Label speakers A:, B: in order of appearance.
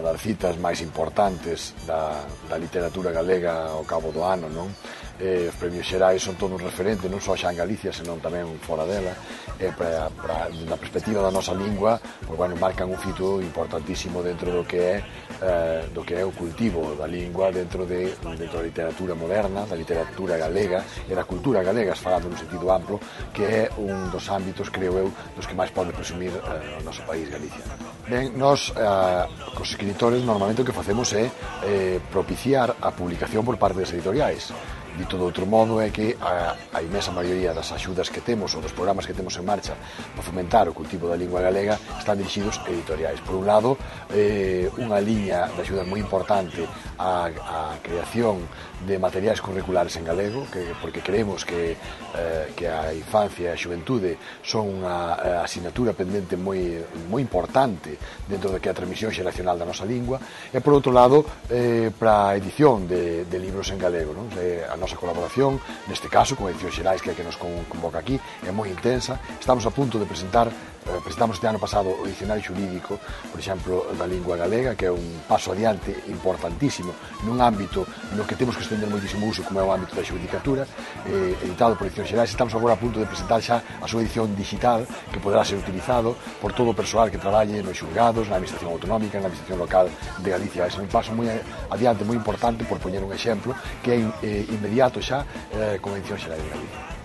A: das citas máis importantes da, da literatura galega ao cabo do ano, non? eh, os premios xerais son todo un referente non só xa en Galicia, senón tamén fora dela e eh, para, na perspectiva da nosa lingua pois, bueno, marcan un fito importantísimo dentro do que é eh, do que é o cultivo da lingua dentro de dentro da literatura moderna, da literatura galega e da cultura galega, falando no sentido amplo, que é un dos ámbitos, creo eu, dos que máis pode presumir eh, o noso país Galicia. Ben, nós, eh, cos escritores, normalmente o que facemos é eh, propiciar a publicación por parte das editoriais. Dito de outro modo é que a, a imensa maioría das axudas que temos ou dos programas que temos en marcha para fomentar o cultivo da lingua galega están dirixidos a editoriais. Por un lado, eh, unha liña economía, una ciudad muy importante, a, a creación de materiais curriculares en galego, que, porque creemos que, eh, que a infancia e a xuventude son unha eh, asignatura pendente moi, moi importante dentro de que a transmisión xeracional da nosa lingua, e por outro lado, eh, para a edición de, de libros en galego, non? Eh, a nosa colaboración, neste caso, con Edicións Xerais, que é que nos convoca aquí, é moi intensa. Estamos a punto de presentar eh, presentamos este ano pasado o dicionario Xurídico, por exemplo, da lingua galega, que é un paso adiante importantísimo nun ámbito no que temos que estender moitísimo uso como é o ámbito da xudicatura eh, editado por edición xerais. Estamos agora a punto de presentar xa a súa edición digital que poderá ser utilizado por todo o persoal que traballe nos xulgados na administración autonómica na administración local de Galicia. É un paso moi adiante moi importante por poñer un exemplo que é eh, inmediato xa eh, con edición xerais de Galicia.